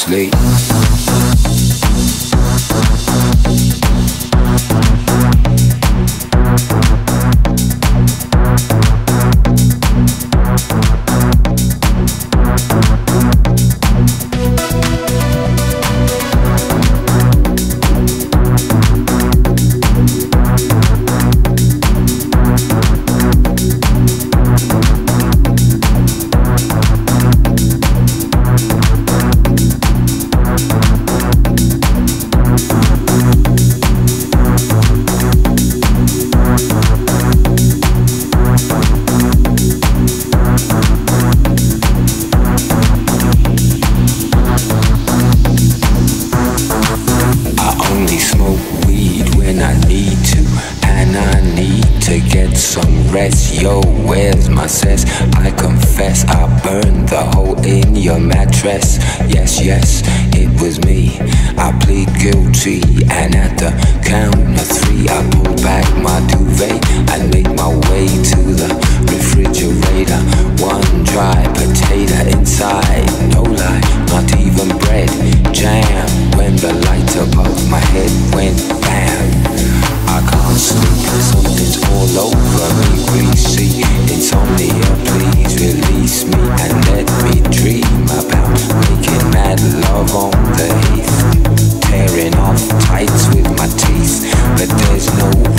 sleep. yo, where's my cess? I confess, I burned the hole in your mattress. Yes, yes, it was me. I plead guilty, and at the count of three, I pull back my duvet and make my way.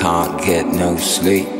can't get no sleep.